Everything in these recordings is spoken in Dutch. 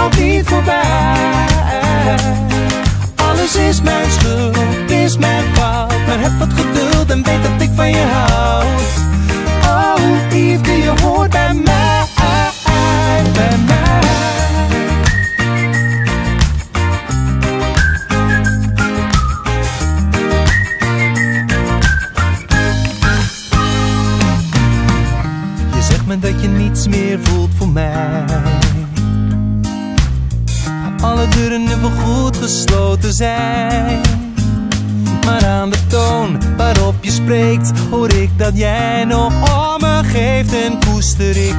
loopt niet voorbij. Alles is mijn schuld, is mijn fout. Maar heb wat geduld en weet dat ik van je houd. Oh, liefde, je hoort bij mij, bij mij. Je zegt me dat je niets meer voelt voor mij alle deuren nu goed gesloten zijn. Maar aan de toon waarop je spreekt, hoor ik dat jij nog om me geeft en koester ik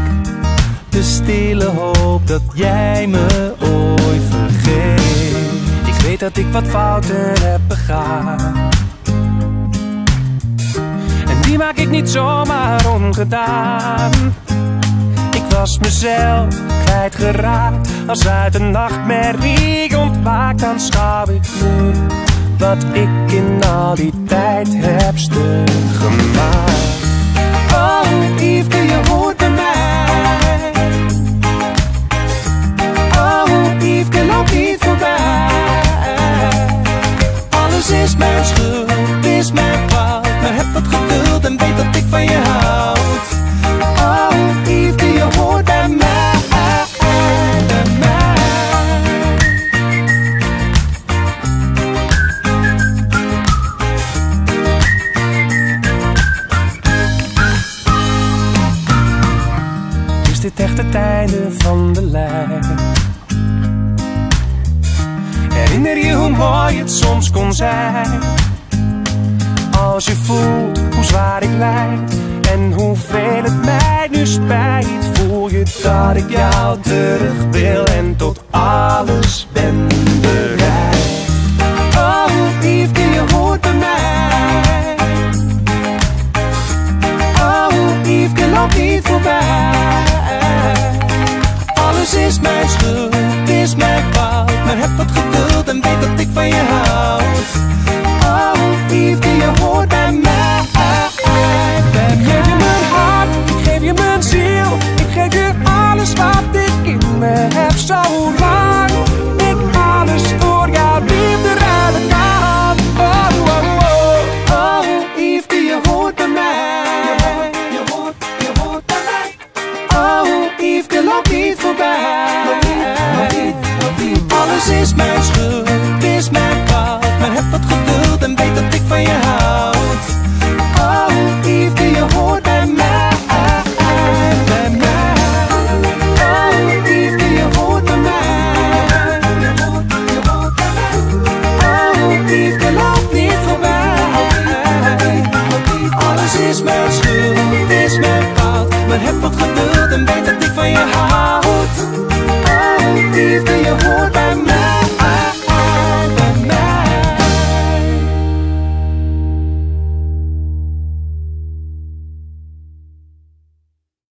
de stille hoop dat jij me ooit vergeet. Ik weet dat ik wat fouten heb begaan. En die maak ik niet zomaar ongedaan. Ik was mezelf kwijtgeraakt Als uit een nachtmerrie ontwaakt Aanschouw ik nu Wat ik in al die tijd heb stuk gemaakt Oh, liefde, je hoort bij mij? Oh, liefde, loop niet voorbij? Alles is mijn schuld, Is dit echt het einde van de lijn? Herinner je hoe mooi het soms kon zijn? Als je voelt hoe zwaar ik lijd en hoeveel het mij nu spijt, voel je dat ik jou terug is mijn schuld, is mijn fout, maar heb wat geduld en weet dat ik van je houd. Oh, liefde, je hoort bij mij. Ik geef je mijn hart, ik geef je mijn ziel. Ik geef je alles wat ik in me heb. Zolang is mijn schuld,